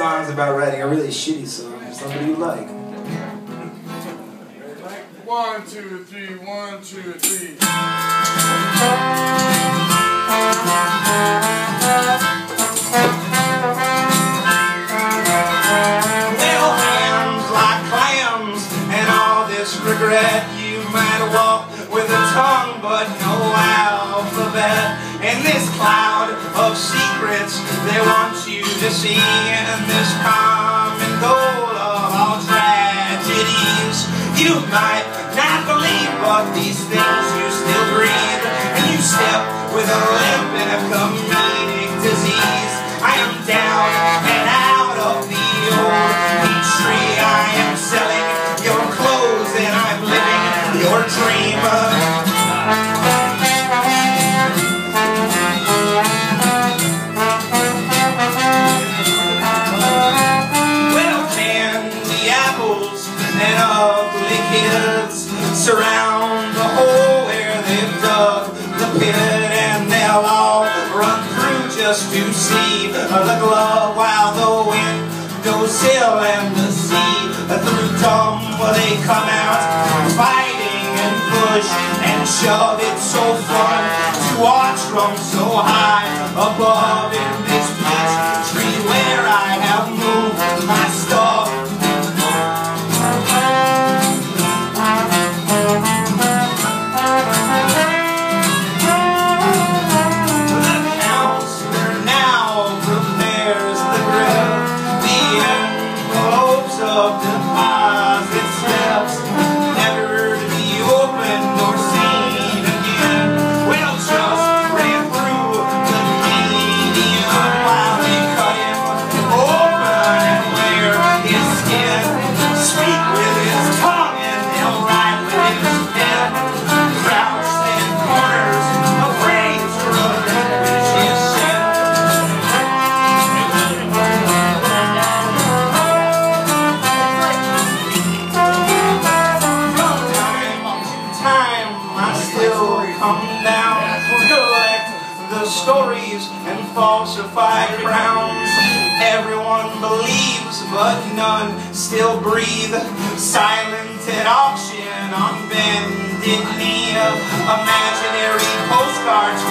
songs about writing a really shitty song, somebody you like. One, two, three, one, two, three. Little hands like clams and all this regret. You might walk with a tongue but no alphabet. In this cloud of secrets they want you to see. In this common goal of all tragedies. You might not believe but these things you still breathe. And you step with a surround the hole where they've dug the pit, and they'll all run through just to see the glove while the wind goes hill and the sea. Through tumble they come out fighting and push and shove. It's so fun to watch from so high above in this peach tree where I have moved my come down, collect the stories and falsified crowns. Everyone believes, but none still breathe. Silent at auction on bended knee, imaginary postcards.